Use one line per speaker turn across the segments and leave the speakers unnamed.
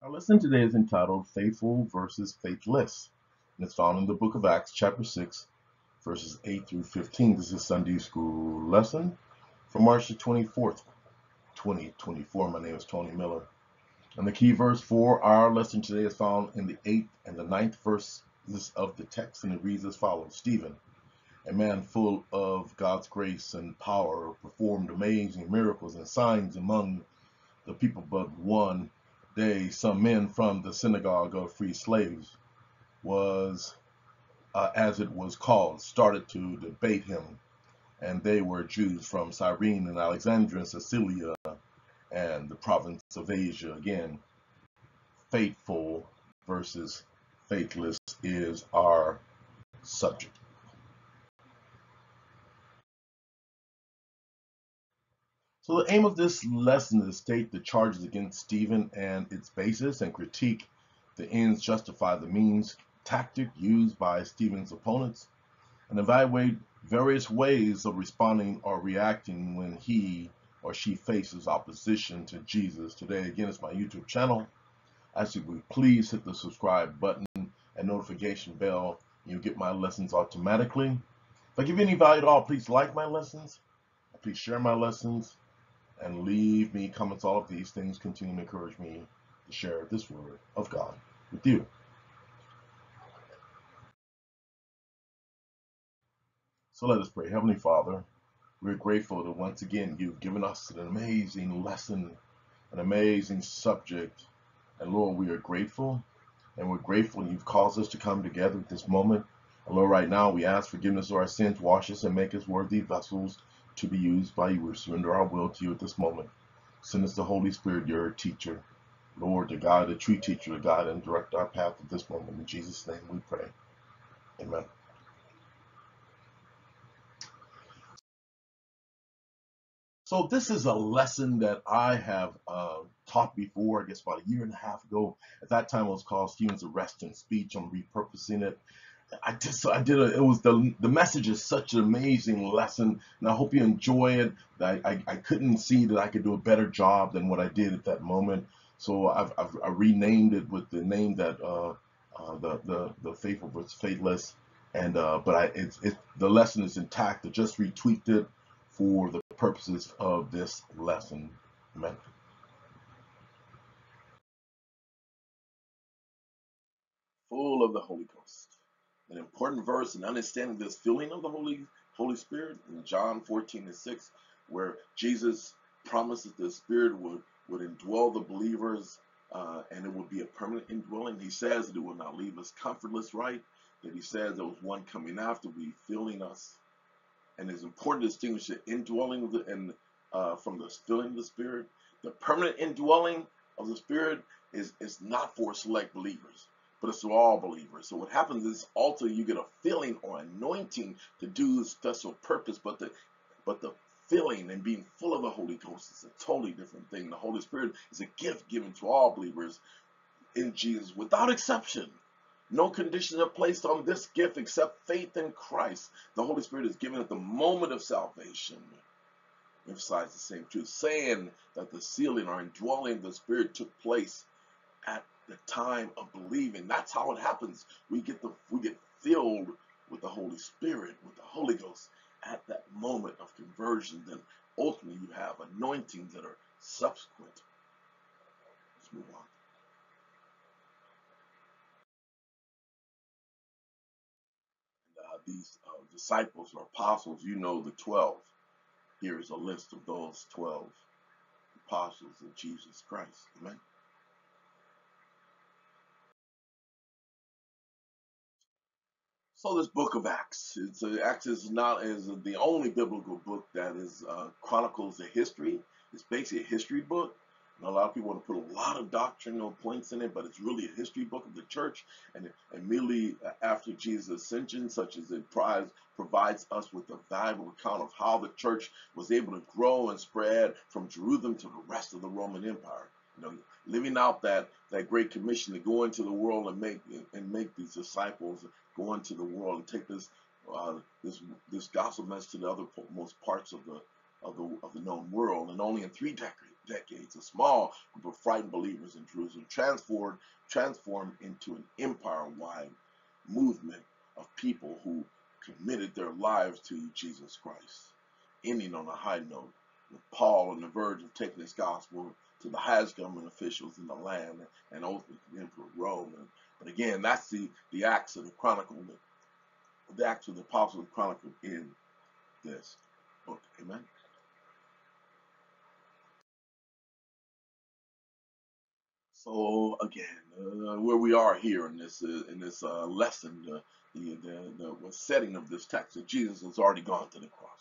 Our lesson today is entitled Faithful versus Faithless, and it's found in the book of Acts, chapter 6, verses 8 through 15. This is Sunday school lesson for March the 24th, 2024. My name is Tony Miller. And the key verse for our lesson today is found in the 8th and the ninth verses of the text, and it reads as follows Stephen, a man full of God's grace and power, performed amazing miracles and signs among the people, but one some men from the synagogue of free slaves was, uh, as it was called, started to debate him. And they were Jews from Cyrene and Alexandria and Cilicia and the province of Asia. Again, faithful versus faithless is our subject. So the aim of this lesson is to state the charges against Stephen and its basis and critique the ends justify the means tactic used by Stephen's opponents and evaluate various ways of responding or reacting when he or she faces opposition to Jesus. Today, again, it's my YouTube channel. As you would please hit the subscribe button and notification bell. You'll get my lessons automatically. If I give you any value at all, please like my lessons. Please share my lessons and leave me comments. All of these things continue to encourage me to share this word of God with you. So let us pray. Heavenly Father, we're grateful that once again you've given us an amazing lesson, an amazing subject. And Lord, we are grateful. And we're grateful you've caused us to come together at this moment. And Lord, right now we ask forgiveness of our sins, wash us and make us worthy vessels to be used by you. We surrender our will to you at this moment. Send us the Holy Spirit, your teacher. Lord, the God, the true teacher, the God, and direct our path at this moment. In Jesus' name we pray. Amen. So this is a lesson that I have uh, taught before, I guess about a year and a half ago. At that time, it was called Stephen's Arrest and Speech. I'm repurposing it. I just I did a, it was the the message is such an amazing lesson and I hope you enjoy it. I, I, I couldn't see that I could do a better job than what I did at that moment. So I've, I've I renamed it with the name that uh, uh, the the the faithful versus faithless and uh, but I it's it the lesson is intact. I just retweaked it for the purposes of this lesson. Amen. Full of the Holy Ghost an important verse in understanding this filling of the Holy Holy Spirit in John 14 and 6, where Jesus promises the Spirit would, would indwell the believers uh, and it would be a permanent indwelling. He says that it will not leave us comfortless, right? That he says there was one coming after, be filling us. And it's important to distinguish the indwelling of the, and uh, from the filling of the Spirit. The permanent indwelling of the Spirit is, is not for select believers but it's to all believers. So what happens is also you get a feeling or anointing to do this special purpose, but the but the filling and being full of the Holy Ghost is a totally different thing. The Holy Spirit is a gift given to all believers in Jesus without exception. No conditions are placed on this gift except faith in Christ. The Holy Spirit is given at the moment of salvation. Emphasize the same truth, saying that the sealing or indwelling of the Spirit took place at the time of believing. That's how it happens. We get the we get filled with the Holy Spirit, with the Holy Ghost at that moment of conversion. Then ultimately you have anointings that are subsequent. Let's move on. Uh, these uh, disciples or apostles, you know the 12. Here's a list of those 12 apostles of Jesus Christ. Amen. So this book of Acts, it's uh, Acts is not is the only biblical book that is uh, chronicles the history. It's basically a history book. And a lot of people want to put a lot of doctrinal points in it, but it's really a history book of the church. And immediately after Jesus' ascension, such as it provides, provides us with a valuable account of how the church was able to grow and spread from Jerusalem to the rest of the Roman Empire. You know, living out that that great commission to go into the world and make and make these disciples go into the world and take this uh, this this gospel message to the other most parts of the of the of the known world. And only in three decades decades. A small group of frightened believers in Jerusalem transformed, transformed into an empire-wide movement of people who committed their lives to Jesus Christ, ending on a high note with Paul on the verge of taking his gospel to the highest government officials in the land and ultimately to the Emperor Rome. And, but again, that's the, the acts of the chronicle, the acts of the apostles chronicled in this book. Amen. So again, uh, where we are here in this uh, in this uh, lesson, the, the, the the setting of this text, that Jesus has already gone to the cross.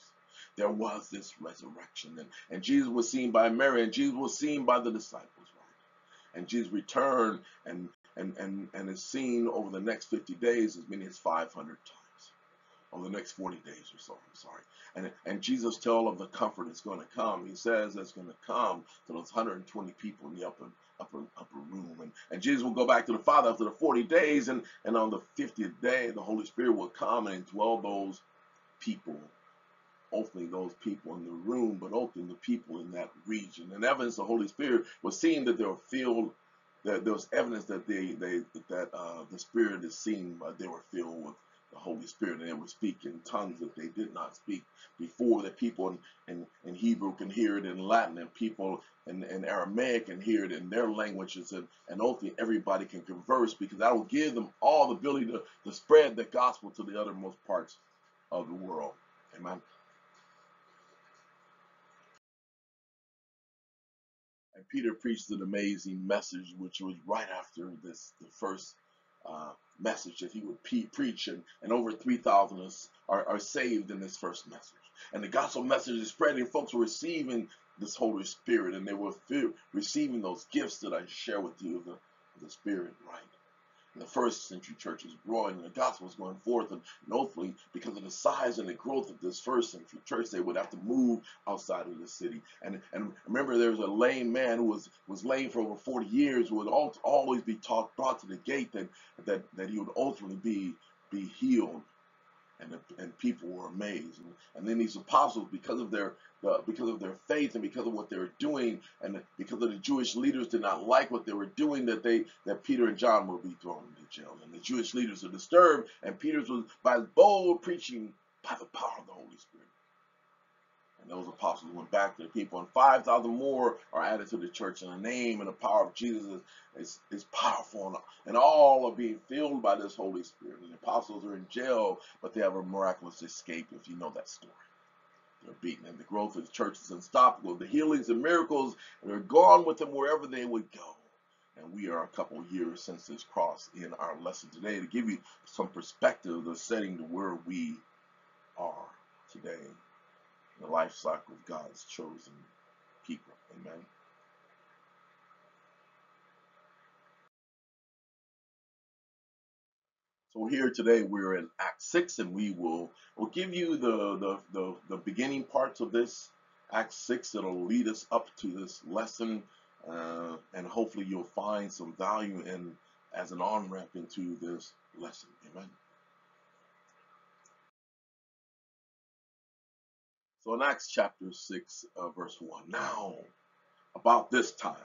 There was this resurrection, and, and Jesus was seen by Mary, and Jesus was seen by the disciples, right? And Jesus returned and and and and is seen over the next 50 days as many as 500 times over the next 40 days or so. I'm sorry. And, and Jesus tell of the comfort that's going to come. He says that's going to come to those 120 people in the upper upper upper room. And, and Jesus will go back to the Father after the 40 days, and, and on the 50th day, the Holy Spirit will come and dwell those people ultimately those people in the room, but ultimately the people in that region. And evidence the Holy Spirit was seeing that they were filled, that there was evidence that they, they that uh, the Spirit is seen, uh, they were filled with the Holy Spirit, and they would speak in tongues that they did not speak before. That people in, in, in Hebrew can hear it in Latin, and people in, in Aramaic can hear it in their languages, and, and ultimately everybody can converse because that will give them all the ability to, to spread the gospel to the uttermost parts of the world. Amen. Peter preached an amazing message, which was right after this, the first uh, message that he would preach, and, and over 3,000 are, are saved in this first message. And the gospel message is spreading, folks were receiving this Holy Spirit, and they were receiving those gifts that I share with you, of the, the Spirit, right? The first century church was growing and the gospel was going forth. And, and hopefully, because of the size and the growth of this first century church, they would have to move outside of the city. And and remember, there was a lame man who was was lame for over 40 years, who would always be taught, brought to the gate that that that he would ultimately be be healed and the, and people were amazed. And, and, then these apostles, because of their the, because of their faith and because of what they were doing, and because of the Jewish leaders did not like what they were doing, that they that Peter and John will be thrown into jail, and the Jewish leaders are disturbed, and Peter's was by bold preaching by the power of the Holy Spirit. Those apostles went back to the people, and 5,000 more are added to the church. And the name and the power of Jesus is, is, powerful, and, and all are being filled by this Holy Spirit. And the apostles are in jail, but they have a miraculous escape, if you know that story. They're beaten, and the growth of the church is unstoppable. The healings and miracles are gone with them wherever they would go. And we are a couple years since this cross in our lesson today to give you some perspective, of the setting to where we are today the life cycle of God's chosen people. Amen. So here today we're in Act 6 and we will will give you the, the, the, the beginning parts of this Act 6 that'll lead us up to this lesson uh, and hopefully you'll find some value in as an on-ramp into this lesson. Amen. So in Acts chapter 6, uh, verse 1, now about this time,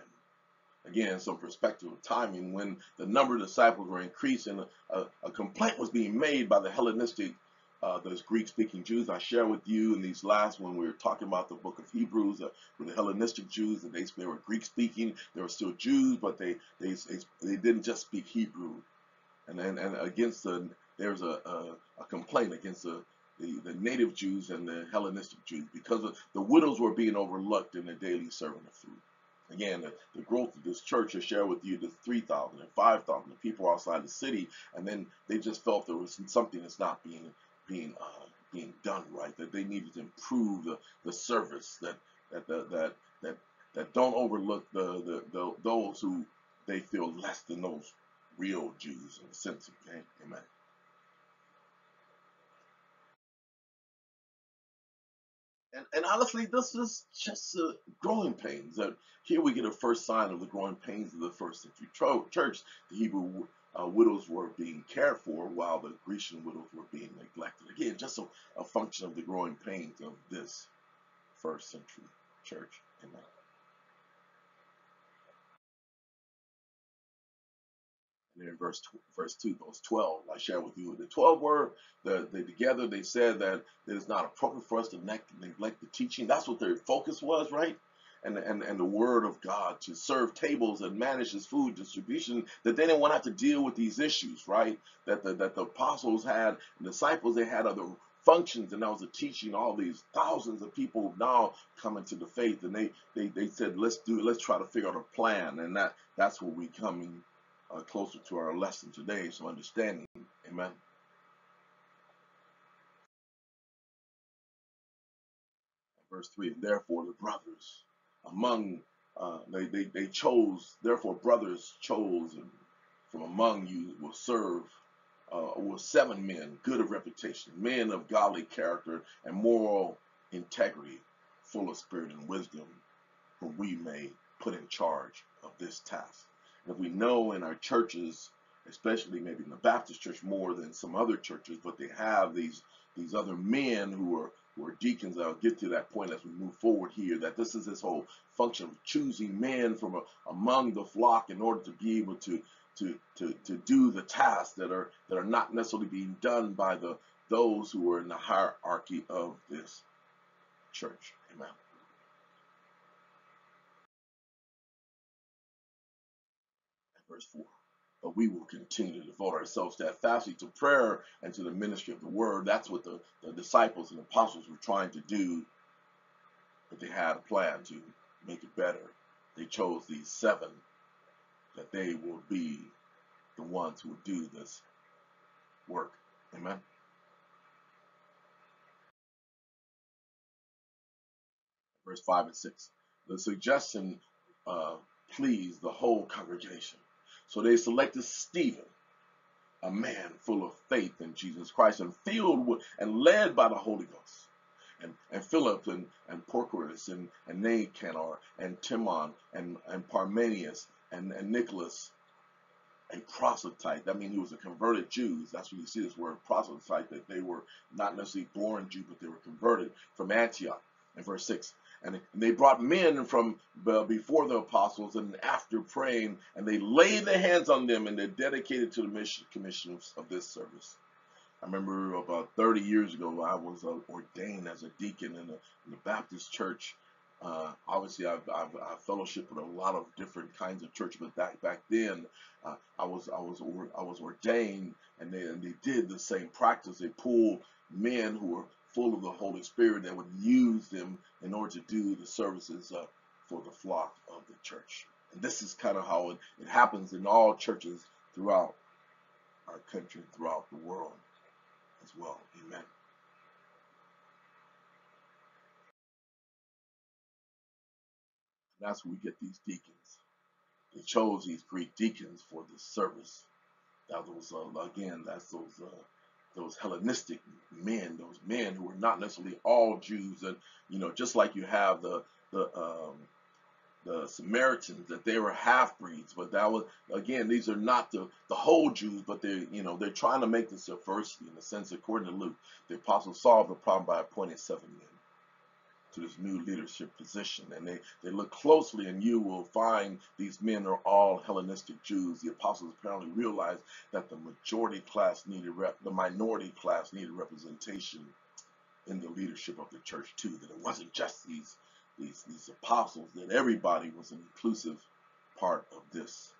again, some perspective of timing, when the number of disciples were increasing, a, a complaint was being made by the Hellenistic, uh, those Greek-speaking Jews. I share with you in these last when we were talking about the book of Hebrews, uh, with the Hellenistic Jews, and they, they were Greek-speaking. They were still Jews, but they they they didn't just speak Hebrew. And then and against the there's a, a, a complaint against the the, the native Jews and the Hellenistic Jews because of, the widows were being overlooked in the daily serving of food. Again, the, the growth of this church, I share with you, the 3,000 and 5,000 people outside the city, and then they just felt there was something that's not being being uh, being done right, that they needed to improve the, the service, that that that that that, that don't overlook the, the, the those who they feel less than those real Jews in a sense. Okay, amen. And, and honestly, this is just uh, growing pains. Uh, here we get a first sign of the growing pains of the first century church. The Hebrew uh, widows were being cared for while the Grecian widows were being neglected. Again, just a, a function of the growing pains of this first century church. Amen. And in verse verse two, those twelve I share with you. The twelve were the, they together. They said that it is not appropriate for us to neglect the teaching. That's what their focus was, right? And, and, and the word of God to serve tables and manage this food distribution that they didn't want to have to deal with these issues, right? That the, that the apostles had, the disciples, they had other functions and that was a teaching all these thousands of people now coming to the faith and they, they, they said, let's do, let's try to figure out a plan. And that, that's what we coming uh, closer to our lesson today. So understanding, amen. Verse 3 Therefore, the brothers among uh, they, they, they chose, therefore, brothers chose and from among you will serve, uh, were seven men, good of reputation, men of godly character and moral integrity, full of spirit and wisdom, whom we may put in charge of this task. If we know in our churches, especially maybe in the Baptist church more than some other churches, but they have these these other men who are who are deacons. I'll get to that point as we move forward here. That this is this whole function of choosing men from a, among the flock in order to be able to to to to do the tasks that are that are not necessarily being done by the those who are in the hierarchy of this church. Amen. Verse 4. But we will continue to devote ourselves steadfastly to prayer and to the ministry of the word. That's what the, the disciples and apostles were trying to do, but they had a plan to make it better. They chose these seven that they will be the ones who will do this work. Amen. Verse 5 and 6. The suggestion uh, pleased the whole congregation. So they selected Stephen, a man full of faith in Jesus Christ and filled with and led by the Holy Ghost. And, and Philip and, and Prochorus and, and Nicanor and Timon and, and Parmenius and, and Nicholas, a proselyte. That means he was a converted Jew. That's when you see this word proselyte, that they were not necessarily born Jew, but they were converted from Antioch. In verse 6, and they brought men from before the apostles and after praying, and they laid their hands on them and they're dedicated to the mission commission of, this service. I remember about 30 years ago, I was uh, ordained as a deacon in the, in the Baptist church. Uh, obviously, I've, I've, I've fellowshiped with a lot of different kinds of church, but back back then, uh, I was I was I was ordained, and they and they did the same practice. They pulled men who were full of the Holy Spirit that would use them in order to do the services uh, for the flock of the church. And this is kind of how it, it happens in all churches throughout our country, throughout the world as well. Amen. That's where we get these deacons. They chose these Greek deacons for this service. That was, uh, again, that's those uh, those Hellenistic men, those men who were not necessarily all Jews, and you know, just like you have the the um, the Samaritans that they were half breeds, but that was again, these are not the the whole Jews, but they you know they're trying to make this diversity in the sense, according to Luke, the apostle solved the problem by appointing seven men to this new leadership position. And they, they look closely, and you will find these men are all Hellenistic Jews. The apostles apparently realized that the majority class needed rep, the minority class needed representation in the leadership of the church too. That it wasn't just these these these apostles, that everybody was an inclusive part of this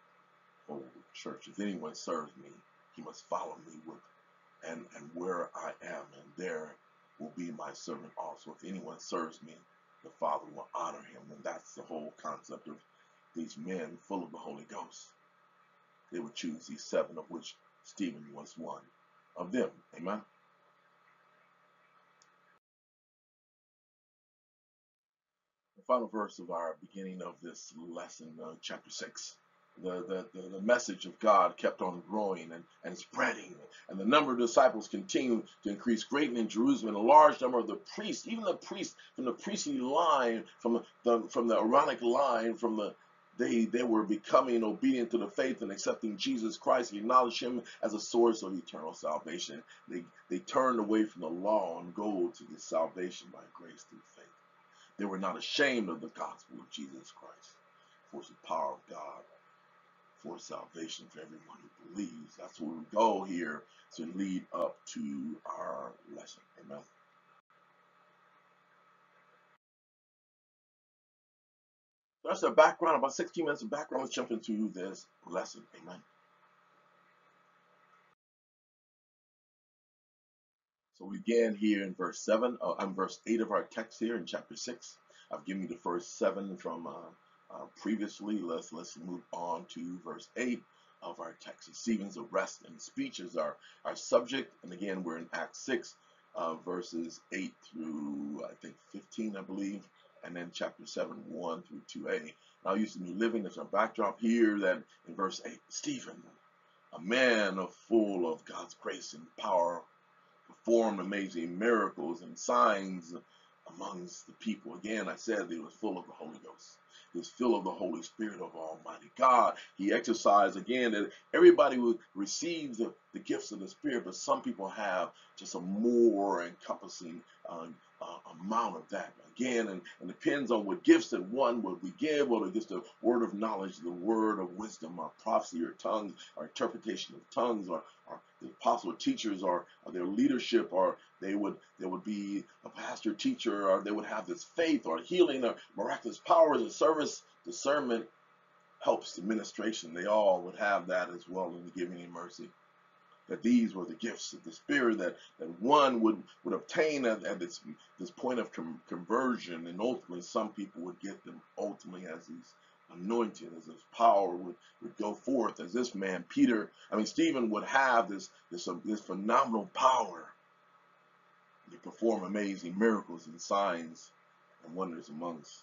whole church. If anyone serves me, he must follow me with and and where I am, and there will be my servant also. If anyone serves me, the Father will honor him. And that's the whole concept of these men full of the Holy Ghost. They would choose these seven, of which Stephen was one of them. Amen. The final verse of our beginning of this lesson, uh, chapter 6 the, the, the, message of God kept on growing and, and spreading. And the number of disciples continued to increase greatly in Jerusalem. And a large number of the priests, even the priests from the priestly line, from the from the Aaronic line, from the they they were becoming obedient to the faith and accepting Jesus Christ, acknowledge him as a source of eternal salvation. They they turned away from the law and go to the salvation by grace through faith. They were not ashamed of the gospel of Jesus Christ, for it's the power of God for salvation for everyone who believes. That's where we go here to lead up to our lesson. Amen. That's the background, about 16 minutes of background. Let's jump into this lesson. Amen. So we begin here in verse 7, uh, I'm verse 8 of our text here in chapter 6. I've given you the first seven from uh, uh, previously. Let's, let's move on to verse 8 of our text. Stephen's arrest and speech is our, our subject. And again, we're in Acts 6, uh, verses 8 through, I think, 15, I believe. And then chapter 7, 1 through 2a. And I'll use the New Living as our backdrop here that in verse 8, Stephen, a man of full of God's grace and power, performed amazing miracles and signs amongst the people. Again, I said he was full of the Holy Ghost. Was full of the Holy Spirit of Almighty God. He exercised again that everybody would receive the, the gifts of the Spirit, but some people have just a more encompassing uh, uh, amount of that. Again, and, and depends on what gifts that one would we give, whether it's the word of knowledge, the word of wisdom, or prophecy, or tongues, or interpretation of tongues, or, the apostle teachers, or, or their leadership, or they would they would be a pastor teacher, or they would have this faith, or healing, or miraculous powers, or service, discernment, helps, the administration. They all would have that as well in the giving and mercy that these were the gifts of the Spirit that, that one would, would obtain at, at this, this point of com conversion, and ultimately some people would get them ultimately as these anointed, as this power would, would go forth, as this man, Peter, I mean, Stephen would have this, this, uh, this phenomenal power to perform amazing miracles and signs and wonders amongst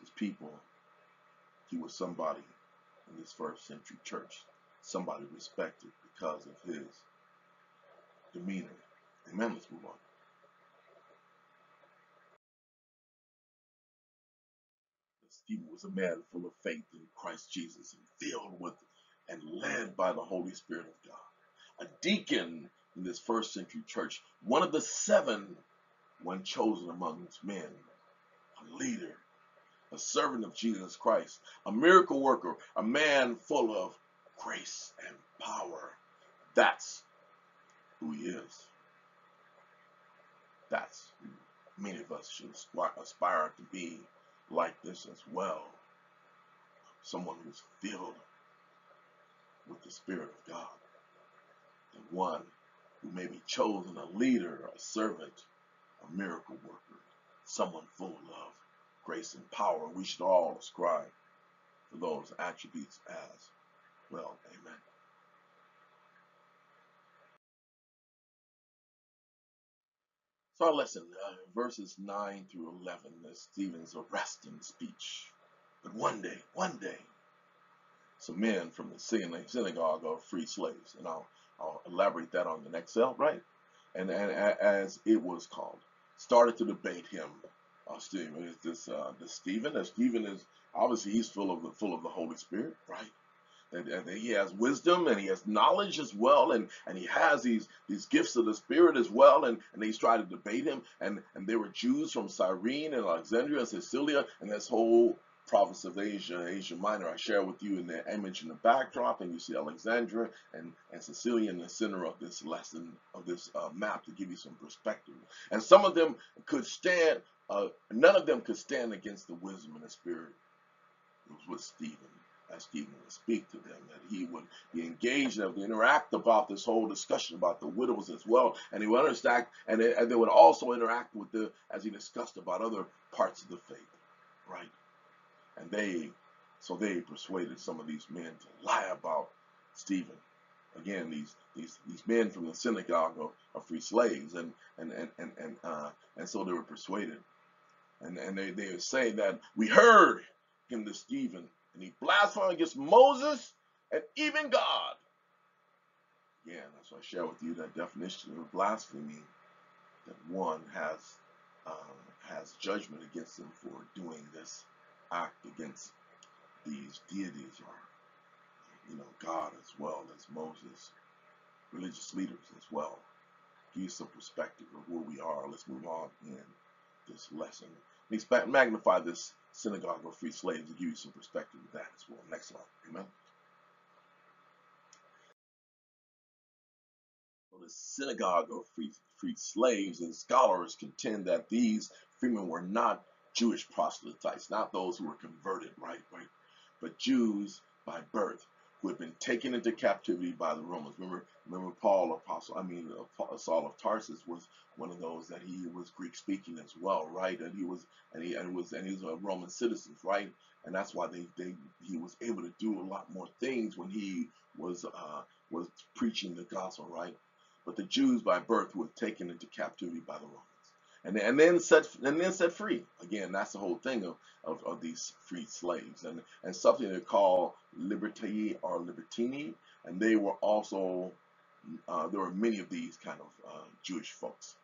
his people. He was somebody in this first century church, somebody respected because of his demeanor. Amen. Let's move on. Stephen was a man full of faith in Christ Jesus and filled with and led by the Holy Spirit of God. A deacon in this first century church, one of the seven, one chosen amongst men, a leader, a servant of Jesus Christ, a miracle worker, a man full of grace and power. That's who he is. That's who many of us should aspire to be like this as well. Someone who's filled with the Spirit of God. The one who may be chosen a leader, a servant, a miracle worker, someone full of grace and power. We should all ascribe to those attributes as well. Amen. So our lesson, uh, verses 9 through 11, is Stephen's arrest and speech. But one day, one day, some men from the synagogue of free slaves, and I'll, I'll elaborate that on the next cell, right? And, and as it was called, started to debate him. Uh, Stephen, is this uh, this Stephen? Stephen is obviously he's full of the full of the Holy Spirit, right? And, he has wisdom and he has knowledge as well and and he has these these gifts of the spirit as well and and he's trying to debate him. And and there were jews from cyrene and alexandria and Cilicia and this whole province of asia asia minor. I share with you in the image in the backdrop and you see alexandria and and Cilicia in the center of this lesson of this uh, map to give you some perspective. And some of them could stand uh, none of them could stand against the wisdom and the spirit. It was with stephen as Stephen would speak to them, that he would be engaged and interact about this whole discussion about the widows as well, and he would understand, and they, and they would also interact with the, as he discussed about other parts of the faith, right? And they, so they persuaded some of these men to lie about Stephen. Again, these these these men from the synagogue are, are free slaves, and and and and and, uh, and so they were persuaded, and and they they would say that we heard him to Stephen and he blasphemed against Moses and even God. Yeah, that's why I share with you that definition of blasphemy that one has um, has judgment against them for doing this act against these deities or you know God as well as Moses, religious leaders as well. Give you some perspective of where we are. Let's move on in this lesson. Magnify this synagogue of free slaves to give you some perspective of that as well. Next slide. Amen. Well, the synagogue of free, free slaves and scholars contend that these freemen were not Jewish proselytes, not those who were converted, right, right, but Jews by birth who had been taken into captivity by the Romans. Remember, remember Paul, apostle, I mean, Saul of Tarsus was one of those that he was Greek speaking as well, right? And he was, and he, and was, and he was a Roman citizen, right? And that's why they, they, he was able to do a lot more things when he was, uh, was preaching the gospel, right? But the Jews by birth were taken into captivity by the Romans and, and then set and then set free. Again, that's the whole thing of, of, of these freed slaves and, and something they call liberty or libertini, and they were also uh, there were many of these kind of uh, Jewish folks.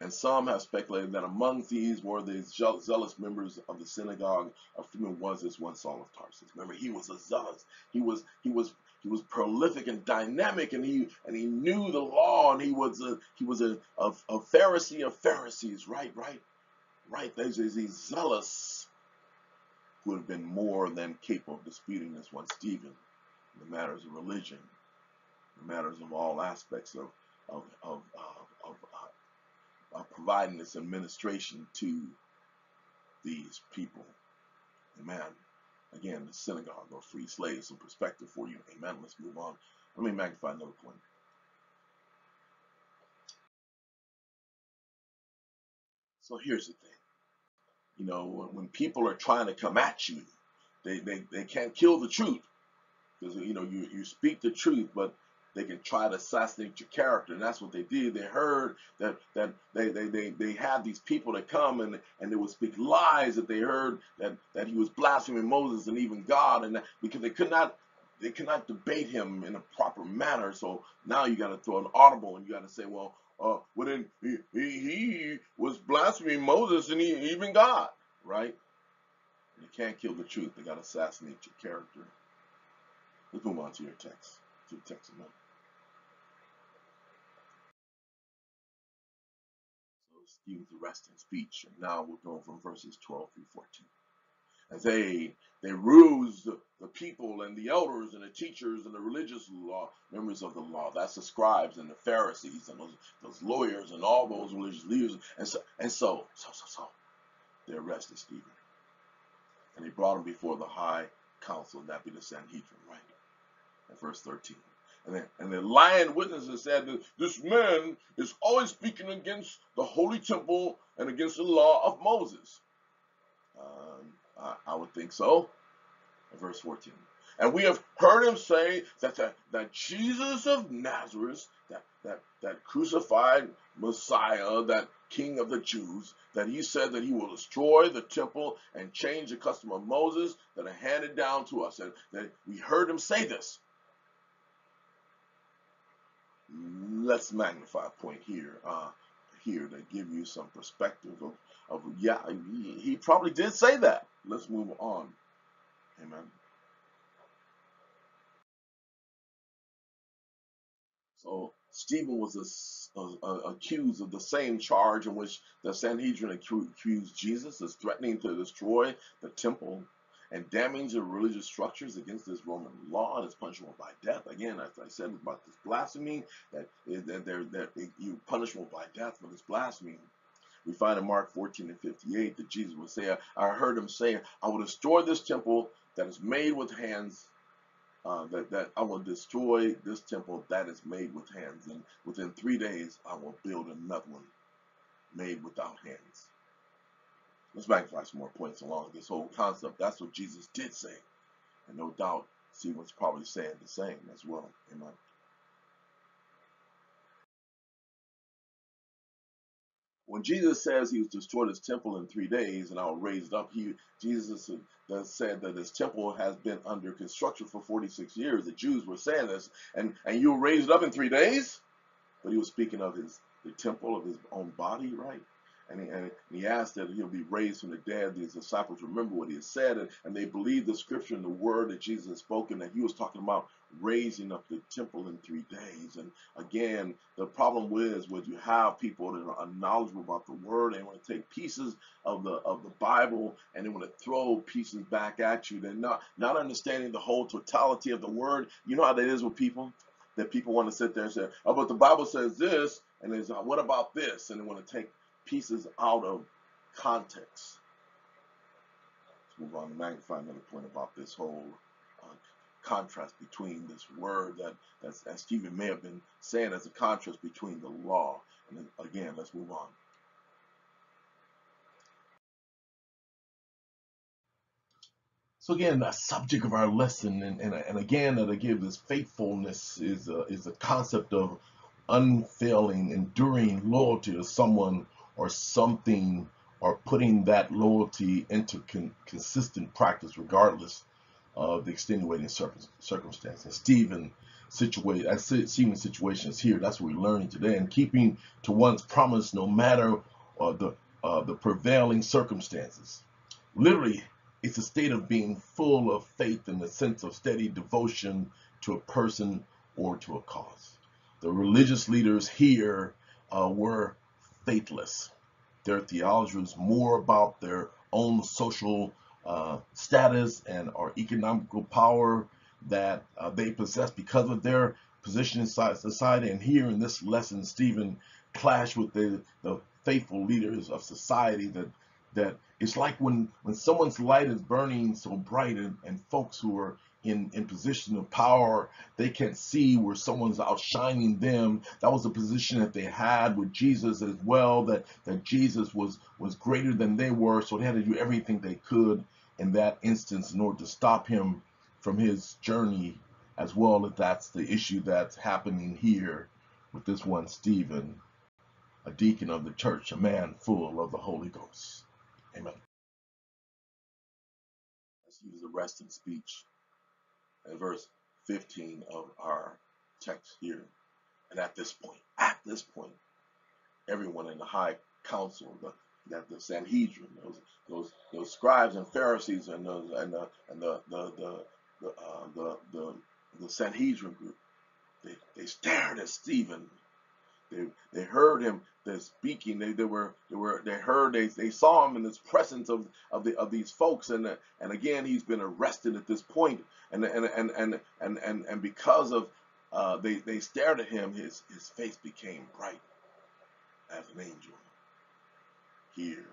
And some have speculated that among these were the zealous members of the synagogue of Freeman was this one Saul of Tarsus. Remember, he was a zealous. He was he was he was prolific and dynamic, and he and he knew the law, and he was a he was a, a, a Pharisee of Pharisees, right, right, right. There's these zealous who have been more than capable of disputing this one Stephen in the matters of religion, matters of all aspects of of of, of uh, uh, providing this administration to these people. Amen. Again, the synagogue or free slaves, some perspective for you. Amen. Let's move on. Let me magnify another point. So here's the thing. You know, when people are trying to come at you, they, they, they can't kill the truth. Because, you know, you, you speak the truth, but they can try to assassinate your character. And that's what they did. They heard that that they they, they, they had these people that come and, and they would speak lies that they heard that, that he was blaspheming Moses and even God and that, because they could not they could not debate him in a proper manner. So now you got to throw an audible and you got to say, well, uh, well then he, he, he was blaspheming Moses and he, even God, right? You can't kill the truth. They got to assassinate your character. Let's move on to your text, to the text of Stephen's arresting speech. And now we're going from verses 12 through 14. As they they rused the, the people and the elders and the teachers and the religious law members of the law. That's the scribes and the Pharisees and those, those lawyers and all those religious leaders. And so and so so so so they arrested Stephen. And they brought him before the high council, and that be the Sanhedrin, right? In verse 13. And the, and the lying witnesses said that this man is always speaking against the holy temple and against the law of Moses. Um, I, I, would think so. Verse 14. And we have heard him say that, that, that Jesus of Nazareth, that, that, that crucified Messiah, that King of the Jews, that he said that he will destroy the temple and change the custom of Moses that are handed down to us. And that we heard him say this let's magnify a point here, uh, here to give you some perspective of, of yeah, he, he probably did say that. Let's move on. Amen. So Stephen was a, a, a, accused of the same charge in which the Sanhedrin accused Jesus as threatening to destroy the temple and damage the religious structures against this Roman law is punishable by death. Again, as I said about this blasphemy, that, that, they're, that you punishable by death for this blasphemy. We find in Mark 14 and 58 that Jesus would say, I heard him say, I will destroy this temple that is made with hands, uh, that, that I will destroy this temple that is made with hands. And within three days, I will build another one made without hands. Let's magnify some more points along this whole concept. That's what Jesus did say. And no doubt, Stephen's probably saying the same as well. Amen. When Jesus says he was destroyed his temple in three days and I will raise it up, he Jesus said that his temple has been under construction for 46 years. The Jews were saying this, and, and you'll raise it up in three days? But he was speaking of his the temple of his own body, right? And he, and he asked that he'll be raised from the dead. These disciples remember what he had said, and, and they believed the scripture and the word that Jesus had spoken, that he was talking about raising up the temple in three days. And again, the problem with is when you have people that are knowledgeable about the word, they want to take pieces of the of the Bible and they want to throw pieces back at you. They're not not understanding the whole totality of the word. You know how that is with people. that people want to sit there and say, oh, but the Bible says this, and there's what about this? And they want to take pieces out of context. Let's move on to magnify another point about this whole uh, contrast between this word that that's, Stephen may have been saying as a contrast between the law. And then, again, let's move on. So again, the subject of our lesson, and, and, and again, that again, this faithfulness is a, is a concept of unfailing, enduring loyalty to someone or something, or putting that loyalty into con consistent practice, regardless of the extenuating circumstances. Stephen situation, as Stephen's situation is here. That's what we're learning today, and keeping to one's promise no matter uh, the uh, the prevailing circumstances. Literally, it's a state of being full of faith in the sense of steady devotion to a person or to a cause. The religious leaders here uh, were faithless. Their theology was more about their own social uh, status and or economical power that uh, they possess because of their position inside society. And here in this lesson, Stephen clashed with the, the faithful leaders of society that that it's like when when someone's light is burning so bright and, and folks who are in in position of power. They can't see where someone's outshining them. That was a position that they had with jesus as well that that jesus was was greater than they were. So they had to do everything they could in that instance in order to stop him from his journey as well as that's the issue that's happening here with this one stephen a deacon of the church a man full of the holy ghost. Amen. Let's use the resting speech in verse 15 of our text here. And at this point, at this point, everyone in the high council, the that the Sanhedrin, those those those scribes and Pharisees and those and the and the the the the, uh, the, the, the Sanhedrin group, they, they stared at Stephen they they heard him they speaking. They, they were they were they heard they, they saw him in this presence of of the of these folks and and again he's been arrested at this point and and and and and and, and because of uh, they they stared at him his his face became bright as an angel here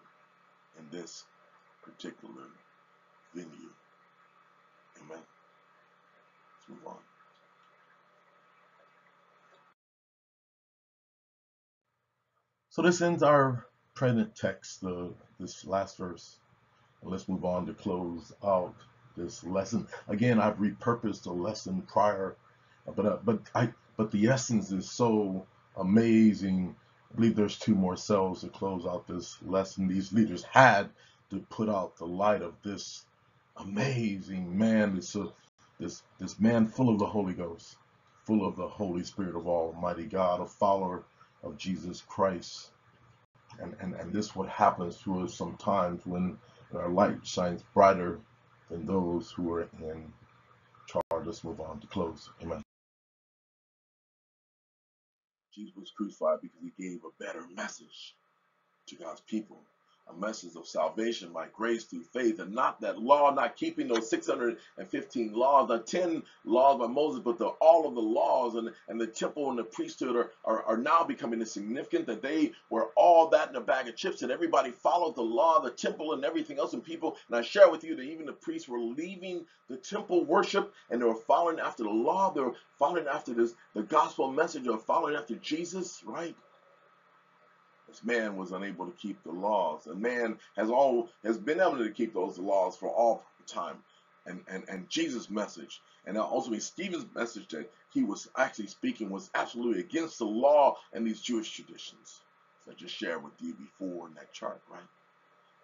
in this particular venue. Amen. Let's move on. So this ends our present text, the, this last verse. Let's move on to close out this lesson. Again, I've repurposed a lesson prior, but uh, but I but the essence is so amazing. I believe there's two more cells to close out this lesson. These leaders had to put out the light of this amazing man, this uh, this this man full of the Holy Ghost, full of the Holy Spirit of Almighty God, a follower of Jesus Christ. And, and, and this what happens to us sometimes when our light shines brighter than those who are in charge. Let's move on to close. Amen. Jesus was crucified because he gave a better message to God's people a message of salvation by grace through faith and not that law, not keeping those 615 laws, the 10 laws by Moses, but the, all of the laws and, and the temple and the priesthood are, are, are now becoming insignificant, that they were all that in a bag of chips, and everybody followed the law, the temple, and everything else. And people, and I share with you that even the priests were leaving the temple worship and they were following after the law, they were following after this, the gospel message, or following after Jesus, right? Man was unable to keep the laws. And man has all has been able to keep those laws for all time. And and, and Jesus' message, and ultimately Stephen's message that he was actually speaking was absolutely against the law and these Jewish traditions. So I just shared with you before in that chart, right?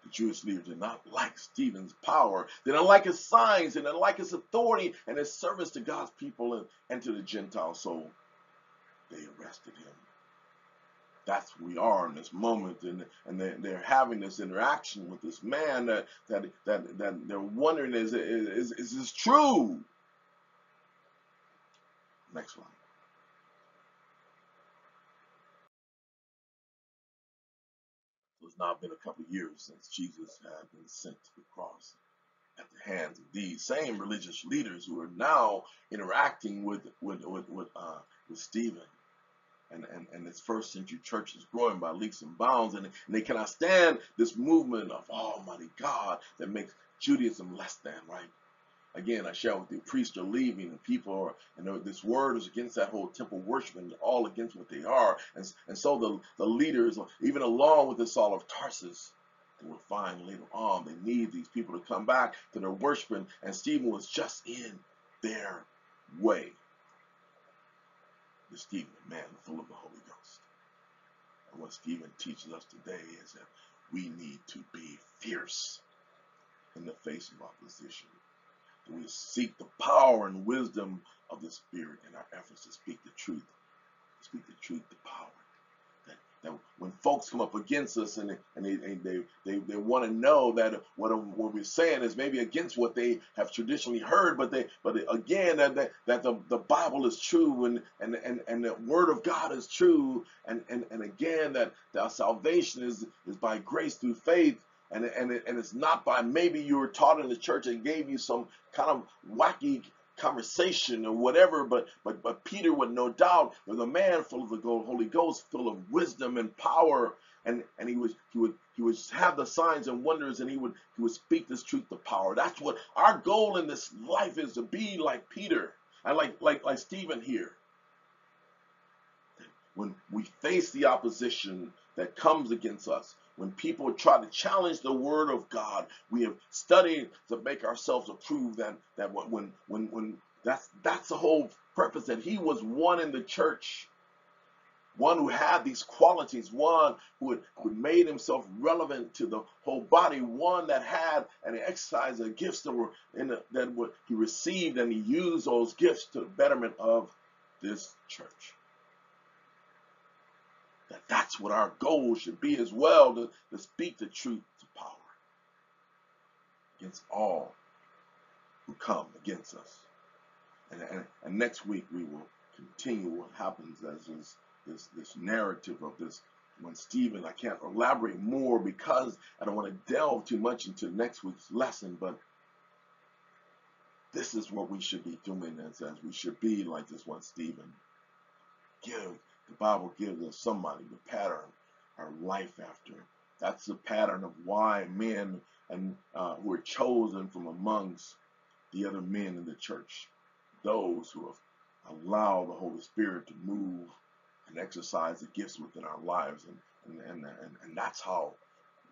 The Jewish leaders did not like Stephen's power. They didn't like his signs. They didn't like his authority and his service to God's people and, and to the Gentiles. So they arrested him that's who we are in this moment and and they're, they're having this interaction with this man that that that, that they're wondering is, is is this true next one it's now been a couple years since jesus had been sent to the cross at the hands of these same religious leaders who are now interacting with with with with, uh, with Stephen. And, and, and this first century church is growing by leaps and bounds, and, and they cannot stand this movement of Almighty God that makes Judaism less than, right? Again, I share with you, priests are leaving, and people are, and this word is against that whole temple worship and all against what they are. And, and so the, the leaders, even along with the Saul of Tarsus, they will find later on they need these people to come back to their worshiping, and Stephen was just in their way. The Stephen, a man full of the Holy Ghost. And what Stephen teaches us today is that we need to be fierce in the face of opposition. That We seek the power and wisdom of the Spirit in our efforts to speak the truth. Speak the truth, the power. When folks come up against us and, and they, they, they, they want to know that what, what we're saying is maybe against what they have traditionally heard, but they but again that, that, that the, the Bible is true and, and, and, and the Word of God is true, and, and, and again that, that our salvation is, is by grace through faith. And and it, and it's not by maybe you were taught in the church and gave you some kind of wacky conversation or whatever, but but but Peter would no doubt was a man full of the Holy Ghost, full of wisdom and power, and and he was he would he would have the signs and wonders, and he would he would speak this truth to power. That's what our goal in this life is to be like Peter and like like like Stephen here. When we face the opposition that comes against us, when people try to challenge the word of God, we have studied to make ourselves approve that that when when when that's that's the whole purpose that he was one in the church. One who had these qualities, one who had, who made himself relevant to the whole body, one that had and exercised gifts that were in the, that were, he received and he used those gifts to the betterment of this church that that's what our goal should be as well to, to speak the truth to power against all who come against us. And, and, and next week we will continue what happens as this, this, this narrative of this when Stephen, I can't elaborate more because I don't want to delve too much into next week's lesson, but this is what we should be doing as, as we should be like this one Stephen. Give the Bible gives us somebody to pattern our life after. That's the pattern of why men and uh, who are chosen from amongst the other men in the church, those who have allowed the Holy Spirit to move and exercise the gifts within our lives, and and and, and, and that's how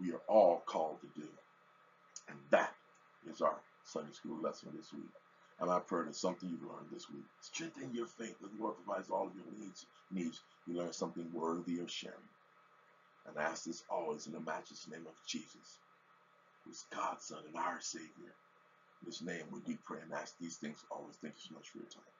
we are all called to do. And that is our Sunday school lesson this week. And I pray that something you've learned this week. Strengthen your faith. The Lord provides all of your needs. Needs. You learn something worthy of sharing. And I ask this always in the matchless name of Jesus, who is God's Son and our Savior. In His name we do pray and ask these things always. Thank you so much for your time.